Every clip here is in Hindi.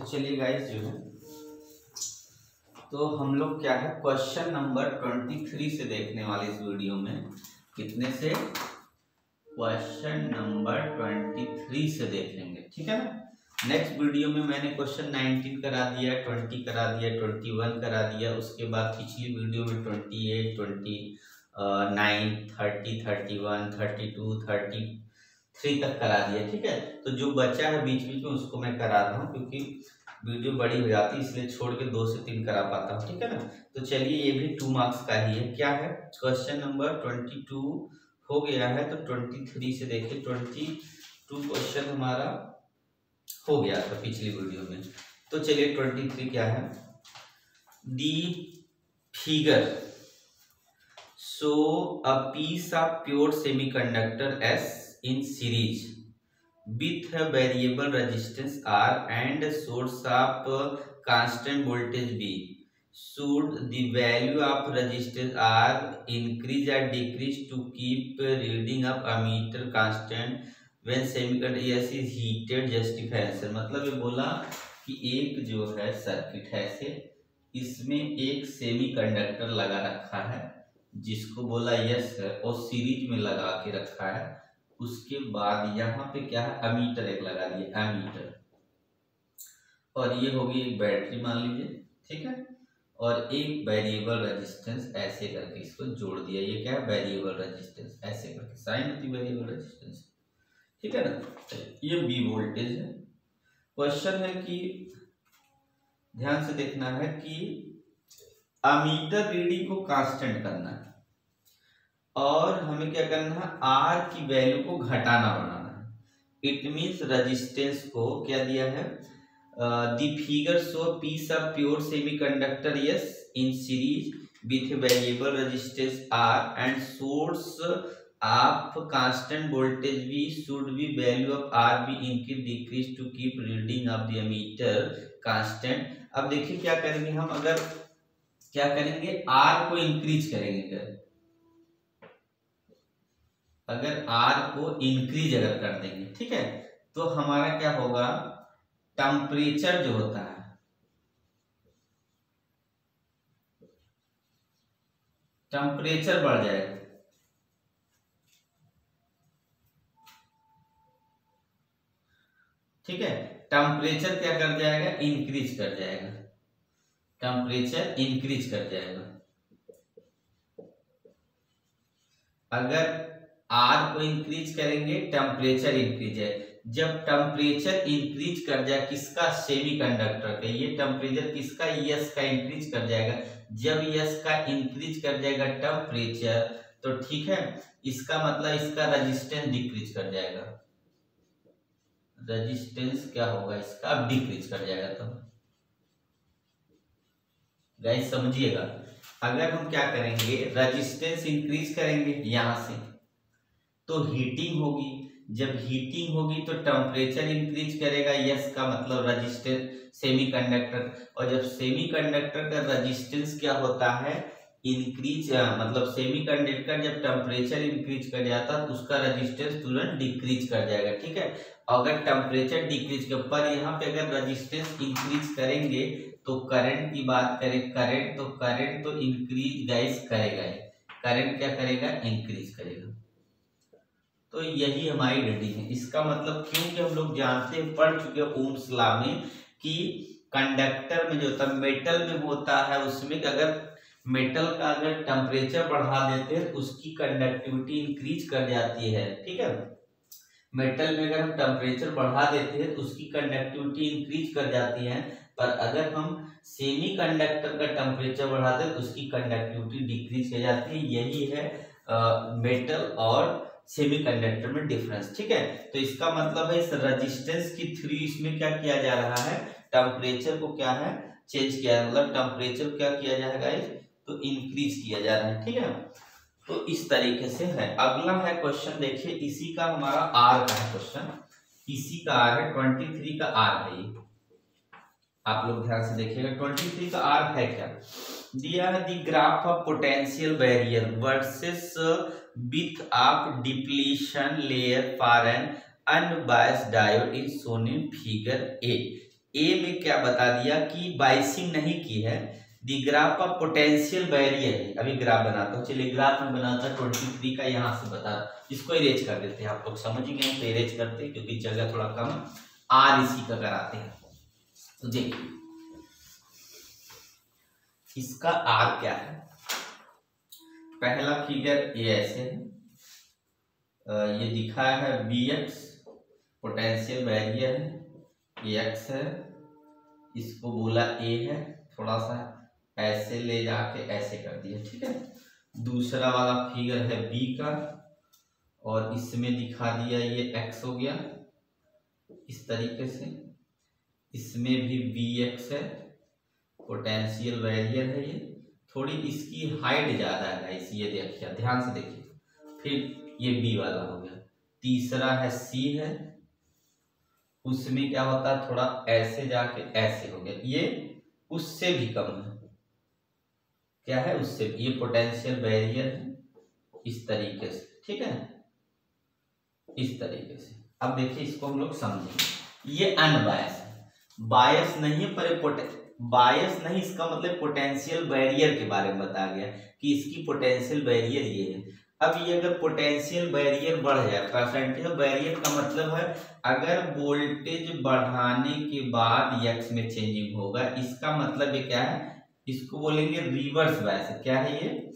तो चलिए गाइस जो है। तो हम लोग क्या है क्वेश्चन नंबर ट्वेंटी थ्री से देखने वाले इस वीडियो में। कितने से? क्वेश्चन नंबर ट्वेंटी थ्री से देख लेंगे, ठीक है ना? नेक्स्ट वीडियो में मैंने क्वेश्चन नाइनटीन करा दिया ट्वेंटी करा दिया ट्वेंटी वन करा दिया। उसके बाद पिछली वीडियो में twenty eight twenty nine thirty thirty one thirty two thirty three तक करा दिया, ठीक है? तो जो बच्चा है बीच बीच में उसको मैं करा रहा हूँ, क्योंकि वीडियो बड़ी हो जाती है, इसलिए छोड़ के दो से तीन करा पाता हूँ, ठीक है ना? तो चलिए, ये भी टू मार्क्स का ही है। क्या है? क्वेश्चन नंबर ट्वेंटी टू हो गया है तो ट्वेंटी थ्री से देखिए ट्वेंटी टू क्वेश्चन हमारा हो गया था पिछली वीडियो में। तो चलिए ट्वेंटी थ्री क्या है? The figure so a piece of pure semiconductor S in series with variable resistance R and source of constant voltage V. Should the value of resistance R increase or decrease to keep reading of ammeter constant when semiconductor is heated justify answer मतलब ये बोला कि एक जो है सर्किट है से इसमें एक सेमीकंडक्टर लगा रखा है जिसको बोला यस है और सीरीज़ में लगा के रखा है उसके बाद यहाँ पे क्या है? अमीटर एक लगा दिए, अमीटर। और ये होगी एक बैटरी, मान लीजिए, ठीक है? और एक वेरिएबल रेजिस्टेंस ऐसे करके इसको जोड़ दिया। ये क्या है? वेरिएबल रेजिस्टेंस ऐसे करके। साइन होती वेरिएबल रेजिस्टेंस ठीक है ना? ये बी वोल्टेज है। क्वेश्चन है कि ध्यान से देखना है कि अमीटर रीडिंग को कांस्टेंट करना है। और हमें क्या करना है? आर की वैल्यू को घटाना बनाना है। इट मीन्स रजिस्टेंस को क्या दिया है? The figure show piece of pure semiconductor S in series with variable resistance R and source of constant voltage V should be value of R be increase decrease to keep reading of the meter constant अब देखिए क्या करेंगे हम? अगर क्या करेंगे? आर को इंक्रीज करेंगे। अगर आर को इंक्रीज अगर कर देंगे, ठीक है? तो हमारा क्या होगा? टेम्परेचर जो होता है टेम्परेचर बढ़ जाएगा ठीक है? टेम्परेचर क्या कर जाएगा? इंक्रीज कर जाएगा। टेम्परेचर इंक्रीज कर जाएगा। अगर आर को इंक्रीज करेंगे टेम्परेचर इंक्रीज है। जब टेम्परेचर इंक्रीज कर जाए, किसका? सेमी कंडक्टर का। ये टेम्परेचर किसका? यस का इंक्रीज कर जाएगा। जब यस का इंक्रीज कर जाएगा टेम्परेचर तो ठीक है? इसका मतलब इसका रेजिस्टेंस डिक्रीज कर जाएगा। रेजिस्टेंस क्या होगा? इसका अब डिक्रीज कर जाएगा तो गाइस समझिएगा। अगर हम क्या करेंगे? रेजिस्टेंस इंक्रीज करेंगे यहाँ से। तो हीटिंग होगी। जब हीटिंग होगी तो टेम्परेचर इंक्रीज करेगा। यस का मतलब रजिस्टेंस सेमीकंडक्टर और जब सेमीकंडक्टर का रजिस्टेंस क्या होता है? इंक्रीज मतलब सेमीकंडक्टर जब टेम्परेचर इंक्रीज कर जाता है तो उसका रजिस्टेंस तुरंत डिक्रीज कर जाएगा। ठीक है? अगर टेम्परेचर डिक्रीज कर पर यहाँ पे अगर रजिस्टेंस इंक्रीज करेंगे तो करंट की बात करें करंट तो करंट तो इंक्रीज गाइस करेगा करंट क्या करेगा? इंक्रीज करेगा। तो यही हमारी है। इसका मतलब क्योंकि हम लोग जानते पढ़ चुके ओम्स लॉ में कि कंडक्टर में जो होता है मेटल में होता है, उसमें अगर मेटल का अगर टेम्परेचर बढ़ा देते हैं, उसकी कंडक्टिविटी इंक्रीज कर जाती है, ठीक है? मेटल में अगर हम टेम्परेचर बढ़ा देते हैं तो उसकी कंडक्टिविटी इंक्रीज कर जाती है। पर अगर हम सेमी कंडक्टर का टेम्परेचर बढ़ाते हैं तो उसकी कंडक्टिविटी डिक्रीज कर जाती है। यही है मेटल और सेमीकंडक्टर में डिफरेंस ठीक है? तो इसका मतलब है इस रेजिस्टेंस की थ्री इसमें क्या किया जा रहा है? टेम्परेचर को क्या है? चेंज किया मतलब टेम्परेचर क्या किया जाएगा तो इंक्रीज किया जा रहा है, ठीक है? तो इस तरीके से है। अगला है क्वेश्चन देखिए, इसी का हमारा आर का क्वेश्चन इसी का आर है ट्वेंटी थ्री का आर है ये। आप लोग ध्यान से देखिएगा ट्वेंटी थ्री का आर है क्या? दिया है the graph of potential barrier versus with depletion layer for an unbiased diode is shown in figure A. A में क्या बता दिया कि बाइसिंग नहीं की है? The graph of potential barrier अभी ग्राफ बनाता हूँ। चलिए ग्राफ में बनाता ट्वेंटी थ्री का यहाँ से बता इसको इरेज कर देते हैं। आप लोग समझ गए तो इरेज करते हैं, क्योंकि जगह थोड़ा कम। आर इसी का कराते हैं। तो देखिए, इसका आर क्या है? पहला फिगर ये ऐसे है। ये दिखाया है बी एक्स पोटेंशियल बैरियर है। ये एक्स है, इसको बोला ए है, थोड़ा सा ऐसे ले जाके ऐसे कर दिया, ठीक है? दूसरा वाला फिगर है बी का, और इसमें दिखा दिया ये एक्स हो गया। इस तरीके से इसमें भी बी एक्स है पोटेंशियल बैरियर है ये। थोड़ी इसकी हाइट ज़्यादा है इस ये देखिए, ध्यान से देखिए। फिर ये बी वाला हो गया। तीसरा है सी है। उसमें क्या होता है? थोड़ा ऐसे जाके ऐसे हो गया। ये उससे भी कम है। क्या है? उससे ये पोटेंशियल बैरियर है। इस तरीके से, ठीक है? इस तरीके से। अब देखिए, इसको हम लोग समझेंगे। ये अनबायस बायस नहीं है पर बायस नहीं, इसका मतलब पोटेंशियल बैरियर के बारे में बताया गया कि इसकी पोटेंशियल बैरियर ये है। अब ये अगर पोटेंशियल बैरियर बढ़ जाए परसेंटेज बैरियर का मतलब है, अगर वोल्टेज बढ़ाने के बाद यक्स में चेंजिंग होगा, इसका मतलब ये क्या है? इसको बोलेंगे रिवर्स बायस क्या है ये?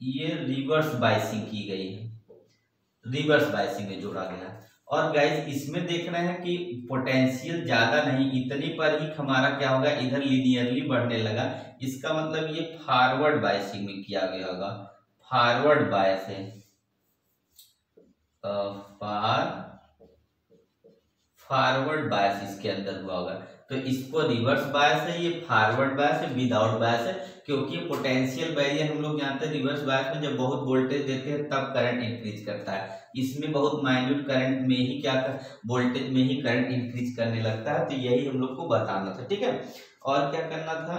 ये रिवर्स बाइसिंग की गई है। रिवर्स बाइसिंग में जोड़ा गया। और गाइज़ इसमें देख रहे हैं कि पोटेंशियल ज़्यादा नहीं, इतने पर ही हमारा क्या होगा, इधर लिनियरली बढ़ने लगा। इसका मतलब ये फॉरवर्ड बायसिंग में किया गया होगा। फॉरवर्ड बायस है। फॉरवर्ड बायस इसके अंदर हुआ होगा। तो इसको रिवर्स बायस है, ये फॉरवर्ड बायस है विदाउट बायस है, क्योंकि पोटेंशियल बैरियर हम लोग जानते हैं रिवर्स बायस में जब बहुत वोल्टेज देते हैं, तब करंट इंक्रीज करता है। इसमें बहुत माइन्यूट करंट में ही क्या कर वोल्टेज में ही करंट इंक्रीज करने लगता है तो यही हम लोग को बताना था, ठीक है? और क्या करना था?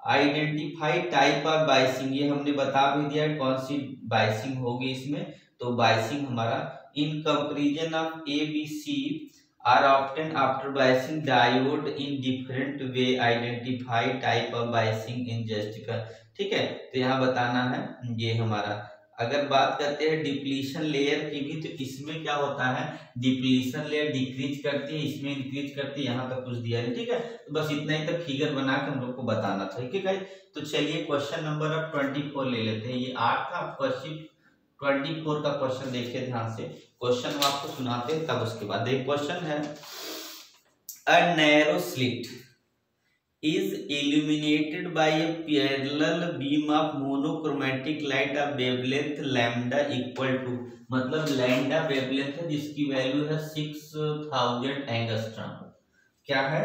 आइडेंटिफाई टाइप ऑफ़ बाइसिंग ये हमने बता भी दिया कौन सी बाइसिंग होगी इसमें तो बाइसिंग हमारा in comparison of A B C are often after biasing, diode in different way, identify type of biasing in justify ठीक है? तो यहाँ बताना है, ये हमारा अगर बात करते हैं डिप्लीशन लेयर की भी तो इसमें क्या होता है? डिप्लीशन लेयर डिक्रीज करती है, इसमें इंक्रीज करती है, यहाँ तक कुछ दिया है ठीक है? तो बस इतना ही तक फिगर बना के हम लोग को बताना था, ठीक है तो चलिए क्वेश्चन नंबर अब ट्वेंटी फोर ले लेते हैं। ये आठ था क्वेश्चन ट्वेंटी फोर का क्वेश्चन देखिए ध्यान से। क्वेश्चन हम आपको सुनाते हैं, तब उसके बाद एक क्वेश्चन है। A narrow slit is illuminated by a parallel beam of monochromatic light of wavelength lambda equal to मतलब लैंडा वेवलेंथ है जिसकी वैल्यू है सिक्स थाउज़ेंड एंगस्ट्रम क्या है?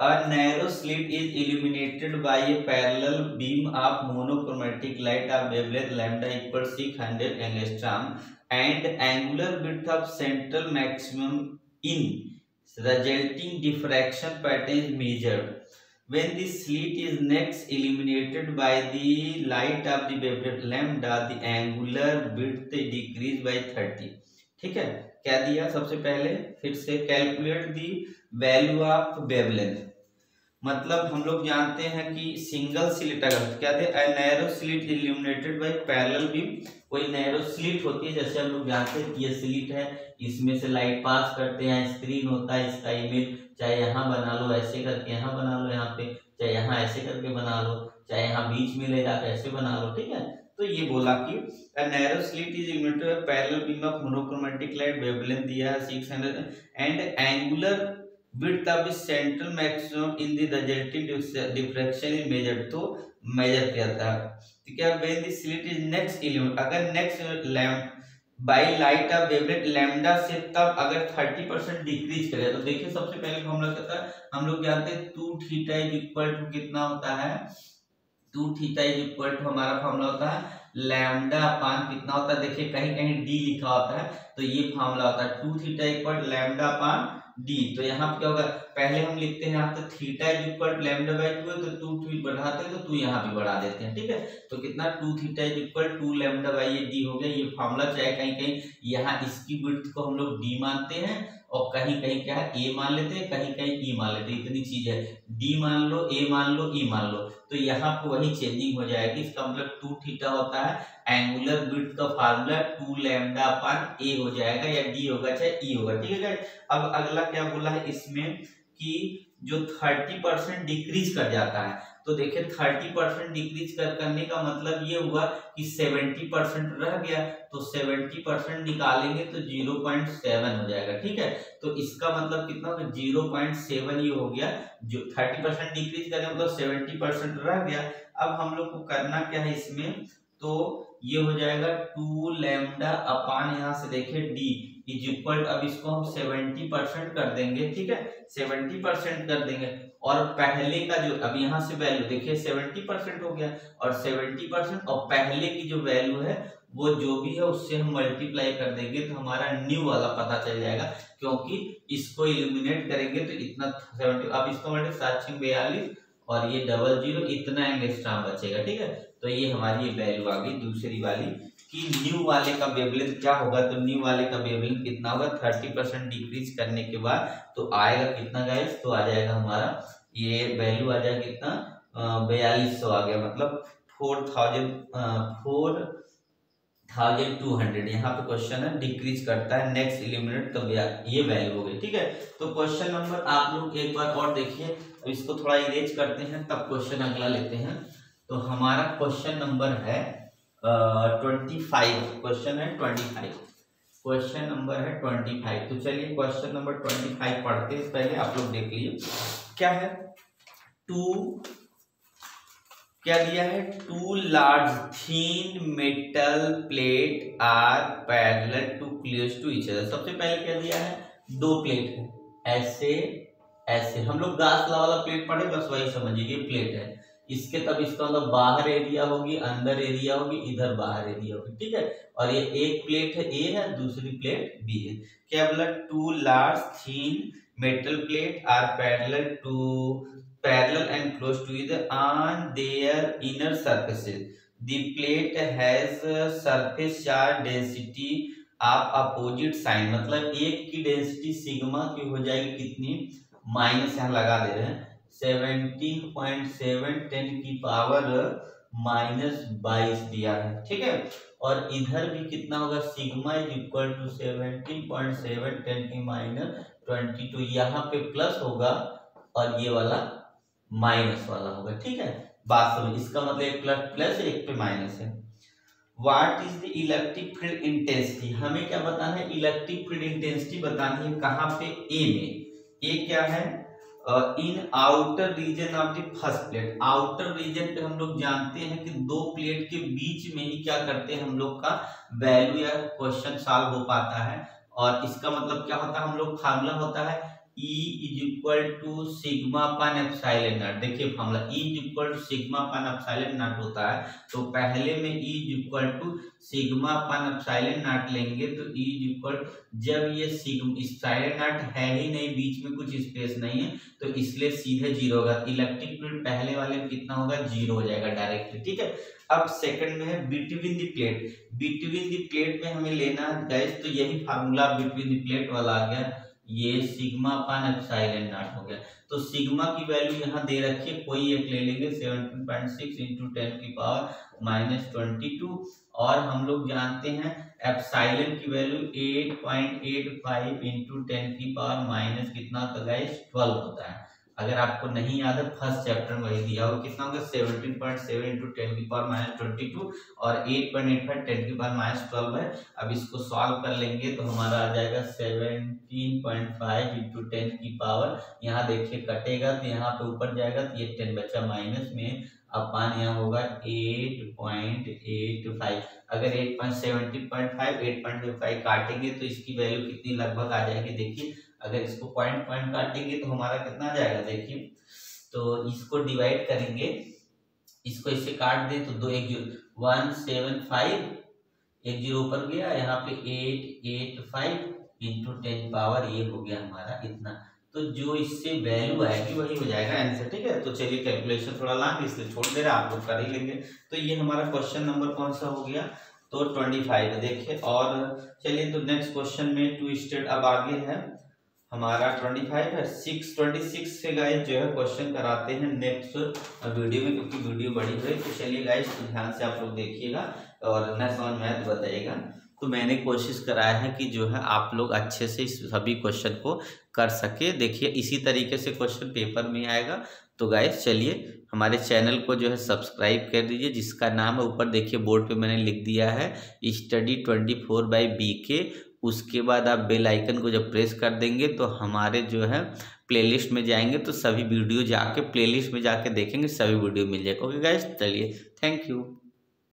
A narrow slit is illuminated by a parallel beam of monochromatic light of wavelength lambda equal 600 angstrom and angular width of central maximum in resulting diffraction pattern measured When the slit is next illuminated by the light of the wavelength lambda, the angular width decrease by 30. ठीक है क्या दिया सबसे पहले फिर से calculate the value of wavelength मतलब हम लोग जानते हैं कि सिंगल स्लिट अगर क्या the narrow slit illuminated by parallel beam कोई नैरो स्लिट होती है जैसे हम लोग जानते हैं कि ये स्लिट है इसमें से लाइट पास करते हैं स्क्रीन होता है, इसका इमेज चाहे यहाँ बना लो, ऐसे करके यहाँ बना लो, यहाँ पे चाहे यहाँ ऐसे करके बना लो, चाहे यहाँ बीच में ले जाकर ऐसे बना लो, ठीक है? तो ये बोला कि narrow slit is emitted parallel beam of monochromatic light wavelength दिया है 600 and angular width of the central maximum in the resulting diffraction is measured तो मेजर करता है तो क्या when the slit is next illuminated अगर next by light of wavelet lambda से तब अगर 30 परसेंट डिक्रीज करे तो देखिए सबसे पहले फॉर्मूला क्या था, हम लोग जानते हैं two theta is equal to कितना होता है? Two theta is equal to हमारा फॉर्मूला होता है लैमडा अपान कितना होता है? देखिए कहीं कहीं डी लिखा होता है तो ये फॉर्मूला होता है two theta equal lambda upon D. तो यहाँ पे क्या होगा? पहले हम लिखते हैं यहाँ पे theta is equal lambda by two है तो टू बढ़ाते हैं तो टू यहाँ भी बढ़ा देते हैं, ठीक है? तो कितना? Two theta is equal to lambda by ये डी हो गया, ये फॉर्मूला चाहे कहीं कहीं यहाँ इसकी विड्थ को हम लोग डी मानते हैं और कहीं कहीं क्या है ए मान लेते हैं, कहीं कहीं ई मान लेते हैं, इतनी चीज़ है। डी मान लो ए मान लो ई मान लो तो यहाँ पे वही चेंजिंग हो जाएगी, इसका मतलब टू थीटा होता है एंगुलर ब्रिथ का formula two lambda upon a हो जाएगा, या डी होगा, चाहे ई होगा, ठीक है अब अगला क्या बोला है इसमें? कि जो थर्टी परसेंट डिक्रीज कर जाता है। तो देखिए थर्टी परसेंट डिक्रीज कर, करने का मतलब ये हुआ कि सेवेंटी परसेंट रह गया। तो सेवेंटी परसेंट निकालेंगे तो ज़ीरो पॉइंट सेवन हो जाएगा, ठीक है? तो इसका मतलब कितना पॉइंट सेवन ये हो गया। जो थर्टी परसेंट डिक्रीज करें मतलब सेवेंटी परसेंट रह गया। अब हम लोग को करना क्या है इसमें? तो ये हो जाएगा टू लेमडा अपान यहाँ से देखिए डी इज़ इक्वल अब इसको हम सेवेंटी परसेंट कर देंगे, ठीक है? सेवेंटी परसेंट कर देंगे। और पहले का जो, अब यहाँ से वैल्यू देखिए, सेवेंटी परसेंट हो गया। और सेवेंटी परसेंट, और पहले की जो वैल्यू है, वो जो भी है, उससे हम मल्टीप्लाई कर देंगे तो हमारा न्यू वाला पता चल जाएगा। क्योंकि इसको इल्यूमिनेट करेंगे तो इतना सेवेंटी अब इसको मल्टी सात छः बयालीस, और ये डबल ज़ीरो इतना एंगस्ट्राम बचेगा, ठीक है? तो ये हमारी वैल्यू आ गई दूसरी वाली। कि न्यू वाले का वेवलेंथ क्या होगा? तो न्यू वाले का वेवलेंथ कितना होगा? थर्टी परसेंट डिक्रीज करने के बाद तो आएगा कितना गाइस तो आ जाएगा हमारा, ये वैल्यू आ जाएगा कितना? बयालीस सौ आ गया मतलब four thousand four thousand two hundred यहाँ पे क्वेश्चन है डिक्रीज करता है नेक्स्ट इलिमिनेट तो ये वैल्यू हो गई, ठीक है? तो क्वेश्चन नंबर आप लोग एक बार और देखिए तो इसको थोड़ा इरेज करते हैं, तब क्वेश्चन अगला लेते हैं। तो हमारा क्वेश्चन नंबर है ट्वेंटी फाइव क्वेश्चन है ट्वेंटी फाइव क्वेश्चन नंबर है ट्वेंटी फाइव तो चलिए क्वेश्चन नंबर ट्वेंटी फाइव पढ़ते हैं। पहले आप लोग देख लीजिए। क्या है? टू क्या दिया है? Two large thin metal plate are parallel to clear to each other सबसे पहले क्या दिया है? दो प्लेट है। ऐसे ऐसे। हम लोग गास वाला प्लेट पढ़े, बस वही समझिए प्लेट है। इसके तब इसका मतलब बाहर एरिया होगी, अंदर एरिया होगी, इधर बाहर एरिया होगी, ठीक है? और ये एक प्लेट है ए है, दूसरी प्लेट बी है। क्या बोला? Two large thin metal plate are parallel to parallel and close to इधर on their inner surfaces. The plate has surface charge density आप अपोजिट साइन मतलब एक की डेंसिटी सिग्मा की हो जाएगी कितनी? माइनस यहाँ लगा दे रहे हैं। सेवनटीन पॉइंट सेवन टेन की पावर माइनस बाईस दिया है, ठीक है? और इधर भी कितना होगा? Sigma is equal to seventeen point seven ten की माइनस ट्वेंटी टू, यहाँ पे प्लस होगा और ये वाला माइनस वाला होगा, ठीक है? बात समझ इसका मतलब एक प्लस प्लस एक पे माइनस है। What is the electric field intensity हमें क्या बताना है? इलेक्ट्रिक फ़ील्ड इंटेंसिटी बतानी है कहाँ पे? ए में। ए क्या है? In outer region of the first plate. Outer region पे हम लोग जानते हैं कि दो प्लेट के बीच में ही क्या करते हैं हम लोग का वैल्यू या क्वेश्चन सॉल्व हो पाता है। और इसका मतलब क्या होता है? हम लोग फार्मूला होता है E is equal to sigma पान देखिए formula E is equal to sigma पान होता है तो पहले में E is equal to sigma पान लेंगे तो E इज़ इक्वल जब ये है ही नहीं, बीच में कुछ स्पेस नहीं है तो इसलिए सीधे ज़ीरो होगा। इलेक्ट्रिक फ़ील्ड पहले वाले में कितना होगा? ज़ीरो हो जाएगा डायरेक्टली ठीक है? अब सेकंड में है between the plate between the plate में हमें लेना है गैस तो यही फार्मूला बिटवीन द प्लेट वाला आ गया। ये सिग्मा अपन एप्साइलन नॉट हो गया। तो सिग्मा की वैल्यू यहाँ दे रखी है, कोई एक ले लेंगे seventeen point six into ten की पावर माइनस ट्वेंटी टू और हम लोग जानते हैं एप्साइलन की value eight point eight five into ten की पावर माइनस कितना होता है ट्वेल्व होता है। अगर आपको नहीं याद है, फ़र्स्ट चैप्टर में वही दिया होगा कितना होगा? Seventeen point seven into ten की पावर माइनस ट्वेंटी टू और eight point eight five, ten की पावर माइनस ट्वेल्व है। अब इसको सॉल्व कर लेंगे तो हमारा आ जाएगा seventeen point five into ten की पावर। यहाँ देखिए, कटेगा तो यहाँ पे ऊपर जाएगा तो ये टेन बच्चा माइनस में। अपान यहाँ होगा एट पॉइंट एट फाइव। अगर eight point seventeen point five, eight point five काटेंगे तो इसकी वैल्यू कितनी लगभग आ जाएगी? देखिए अगर इसको पॉइंट पॉइंट काटेंगे तो हमारा कितना जाएगा? देखिए तो इसको डिवाइड करेंगे। इसको इससे काट दे तो दो, एक ज़ीरो। वन सेवन फाइव एक ज़ीरो ऊपर गया, यहाँ पे eight eight five into ten power ये हो गया हमारा इतना। तो जो इससे वैल्यू आएगी वही हो जाएगा आंसर ठीक है? तो चलिए कैलकुलेशन थोड़ा लाएँगे इसलिए छोड़ दे रहे आप लोग कर ही लेंगे। तो ये हमारा क्वेश्चन नंबर कौन सा हो गया? तो ट्वेंटी फाइव देखिए, और चलिए तो नेक्स्ट क्वेश्चन में टू स्टेट अब आगे है। हमारा ट्वेंटी फाइव है। सिक्स ट्वेंटी सिक्स से गाइस जो है क्वेश्चन कराते हैं नेक्स्ट वीडियो में, क्योंकि वीडियो बड़ी हुई तो चलिए गाइस तो ध्यान से आप लोग देखिएगा और न समझ में तो बताइएगा। तो मैंने कोशिश कराया है कि जो है आप लोग अच्छे से सभी क्वेश्चन को कर सके। देखिए, इसी तरीके से क्वेश्चन पेपर में आएगा। तो गाइस चलिए, हमारे चैनल को जो है सब्सक्राइब कर दीजिए, जिसका नाम है ऊपर देखिए, बोर्ड पे मैंने लिख दिया है study twenty four by B के उसके बाद आप बेल आइकन को जब प्रेस कर देंगे तो हमारे जो है प्लेलिस्ट में जाएँगे तो सभी वीडियो जाके प्लेलिस्ट में जाके देखेंगे, सभी वीडियो मिल जाएगा। ओके गाइस, चलिए, थैंक यू।